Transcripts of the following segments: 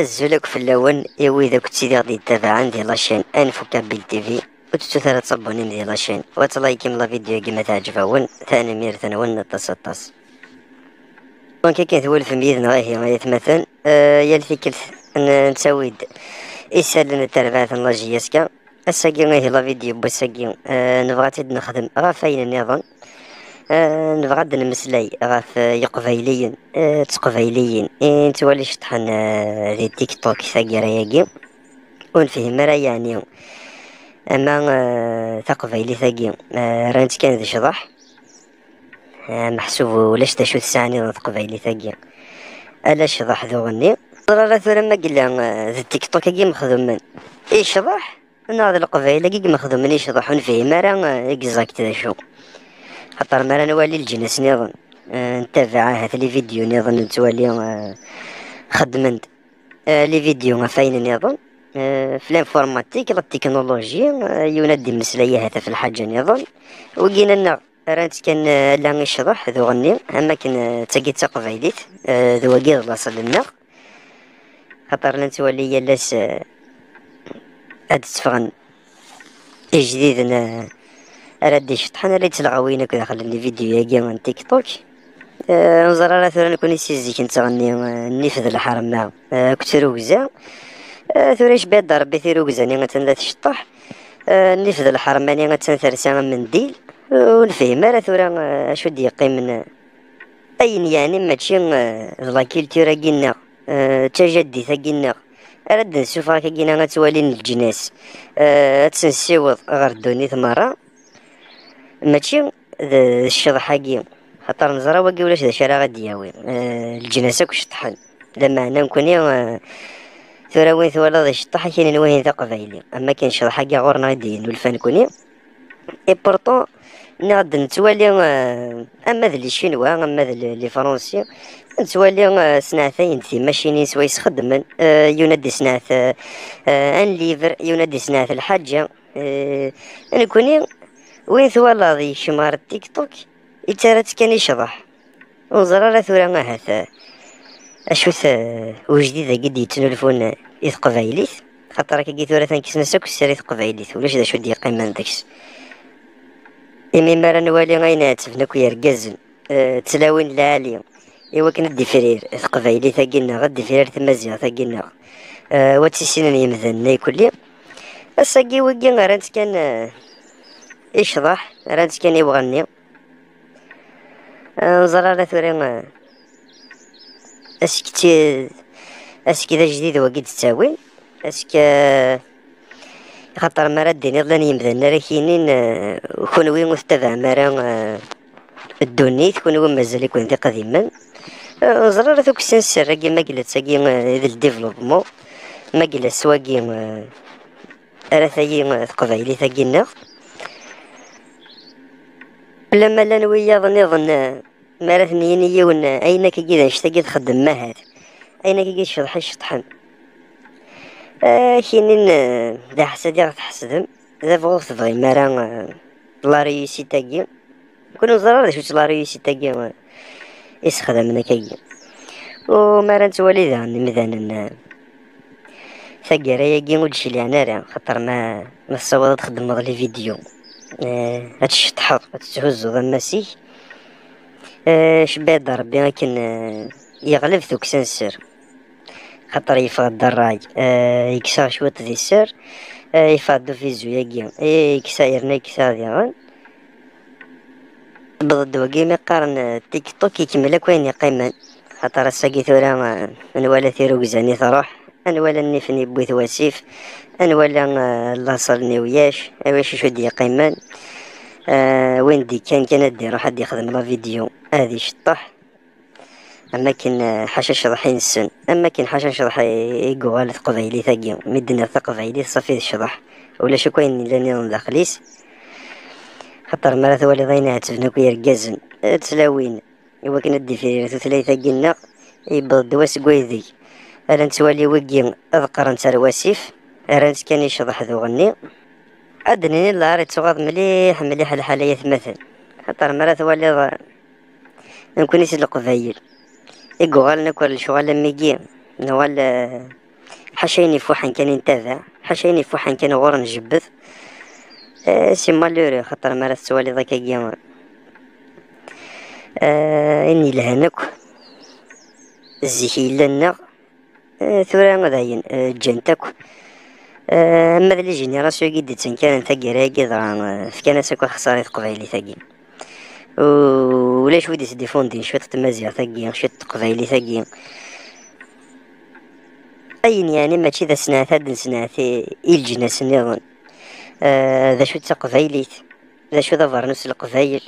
الزلك في اللون. إيوي إذا كنت سيدي غادي تتابع عندي لاشين انفو كابيل تيفي وتتو ثلاث تصبوني مدي لاشين وتلايكي من لا فيديو كيما تعجبها ثاني مير ثاني طاس طاس دونك كي ثول في ميدنا غاهي غاية مثلا آه يا الفكرة نسويد. إسال نتربع ثان لاجياسكا الساقي غاهي لا فيديو بوساقي آه نبغى تد نخدم غا فاين آه نبغى نمسلاي غاف يقبايليين آه تقبايليين إيه تولي شطحن آه دي تيك توك ثاقي راياقي ونفهم راه يعني. أما آه تقبايلي ثاقي آه رانت كان ذي شضح. آه محسوب ولاش تشو تسعني تقبايلي ثاقي ألا شضح ذو غني. ضرورة ثورا ما قلا آه، ذي تيك توك كي مخدوم من. إيش شضح. أنا هذا القبايل كي مخدوم من إيش شضح. ونفهم راه اكزاكت ذا شو. خاطر مرة نوالي الجنس نظن. أه نتابع هذا لي فيديو نظن نتوالي أه خدمنت لي فيديو فاين نظن. في الانفورماتيك لا التكنولوجيا ينادي مسلايا هذا في الحاجة نظن. وقينا لنا رانت كان لا نشرح ذو غني. أما كان تاقي تقبايليت أه ذو قيض لاصل لنا خاطر نتوالي يلاس أه هاد تفغن جديد رادي شطحنا اللي تلغوينك داخل لي فيديو يا من تيك توك. أه نزر على ثورة نكون سيزي كنت غني نفذ الحرم أه كنت روكزا أه ثورة شباد ربي في روكزا ني غتنلا تشطح أه نفذ الحرم ماني غتنثرسا من ديل. ونفهم. راه ثورة أه شو دي من أين يعني؟ ماشي لا كيلتورا كينا تجدي ثقينا رد نشوف هكا كينا غتوالين الجناس تنسيوض غير دوني ثمرة ماشي الشضحاكي خاطر نزرا واقي ولاش ذا شارع غادي ياوي أه الجناسة كوش طحن. لما أنا نكوني أه ثورا وين ثورا ذا شطح كاين نوين ذا قبايلي أما كاين شضحاكي غورنا غادي نولفان كوني. اي بورتون نغد نتوالي أما ذا لي شينوا أما ذا لي فرونسي نتوالي أه سنعتين في ماشيني سويس خدمن ينادي أه أن ليفر ينادي سنعت الحاجة. أه نكوني وين ثوالا ذي شمار التيك توك يتارت كان يشرح وزرارة ثورا ما هذا اشوث وجديدة قد يتنولفون إذ قبايليث خاطر كي ثورا ثانكس نساك السري قبايليث ولاش ذا شو دي قيمان داكس إمي مرة نوالي غاينات فنكو يرقزن أه تلاوين العالية إوا كنا ديفرير إذ قبايلي ثاقينا غد ديفرير تمازيغ ثاقينا أه واتسيسينا يمذن ناي كلي الساقي وقي غارنت كان أه يشضح راد كان يبغني زرارة ثوري اسكتي اسكي ذا جديد وقيد تساوي اسك خاطر مرا ديني ظلان يمذن راه كاينين كونوي مستبع مرا الدونيت كونوي مازال يكون ذي قديما زرارة ثوك سنسر كيما قلت ساقي ذا الديفلوبمون. ما قلت سواقي راه ثاقي قبايلي ثاقي النغ لما ظني ظن مارثني نية ون أين كي اشتاقي تخدم ما هذا أين كي شطح شطحن؟ آه كاينين دا حسدي غا تحسدم. ذا بغوك تبغي مارا لا ريوسي تاقي كون زرار شوت لا ريوسي تاقي يسخدم كي. ومارا نتوالي ذا مذانا ثقيرا ياقي ودشي لي أنا خاطر ما ما تصور تخدم لي فيديو. هادشي تحط ذا النسيج شباد ربي لكن يغلب ذوك سنسر خاطر يفاد الدراج يكسا شوية ذي السر يفادو في زوياكي يكسا يرنا يكسا ديغان بضد وكي مقارن تيك توك يكمل كوين يقيمن خاطر الساقي ثورا نوالا ثيرو زاني تروح أنوالا نفني بوث واسيف أنوالا لاصل وياش اواش شو دي قيمان. آه وين دي كان كان دي راح دي يخدم لا فيديو. هذه شطح أما كان حشاش راح ينسن أما كان حشاش راح يقوال قبيلي ثقي مدنا قبيلي صافي الشرح ولا شو كاين لاني داخليس. خاطر مرات ولي ضينا تفنوك يرقزن تلاوين إوا كنا دي في ثلاثة قلنا. يبض واس قويذي أنا نتوالي وقي أذكر نتا الواسيف أرانت كان يشضح ذو غني أدني لا ريت تغاض مليح مليح الحالية مثل خاطر مرة ثوالي نكون يسلق فايل إيقوغال نكون الشغل ميجي نوال حاشيني فوحا كان نتابع حاشيني فوحا كان غور نجبث سي مالوري خاطر مرة السوالي ذاك كيما آه إني لهنك. الزيكي لنا آه ثورا غداين آه جنتك. آه أما ذا جينيراسيو كي ديتن كان ثقي ضرا فكان ساكو خسارة قبايلي ثقي ولا شوية ديفوندين شوية تمازيغ ثقي شوية قبايلي ثقي أين يعني؟ ماشي ذا سنة ذا سنة إلجنا سنيضن آه ذا شو ذا ذا فرنوس القفايل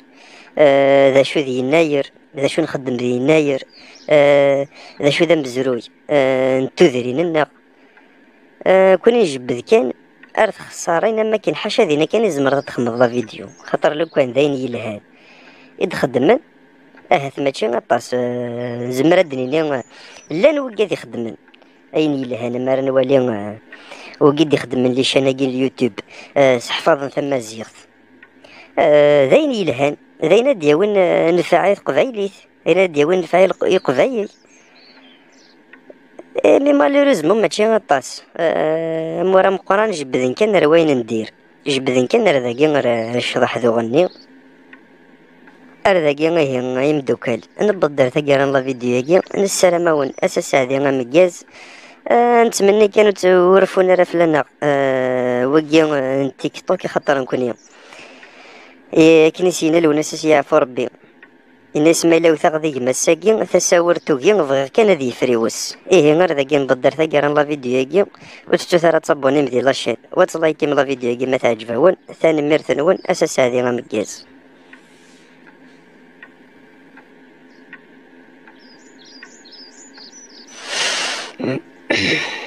آه ذا شو ذي يناير ذا شو نخدم ذي يناير آه ذا شو ذا مزروي آه نتوذرين الناق آه نجبد كان أرث خسارين ما كان حاشا ذينا كان يزمر تخمض فيديو. خاطر لو كان ذاين يلهاد إذ خدمن أهث ماشي غطاس آه زمرة دنيا لا نوقع يخدمن أين يلهان ما نوالي وقد يخدم لي شناقي اليوتيوب. أه سحفاظ ثم زيغت أه ذاين يلهان ذاين دياون نفعي قبايليت ذاين دياون نفعي قبايل أه مي مالوريزمون ماشي غطاس مورا مقران جبدن كان روين ندير. جبدن كان ذاكي الشرح ذو غني. أرذاقي غيه يمدوكال. نبضر ثقيرا لا فيديو نسلام ون أساس هذه مجاز آه نتمنى كانوا تورفونا راه فلنا آه وكي آه تيك توك خاطر نكون يوم. إيه كنيسينا لو ناس يعفو ربي الناس ما لو ثغذي مساكين تساورتو كي بغي كان ذي فريوس إيه غير ذاكي نبدر ثقيرا لا فيديو كي وتشتو ثرا تصبوني مدي لاشين وتلايكي لا فيديو كي ما تعجبهون ثاني ميرثنون أساس هذه مجاز Mm-hmm.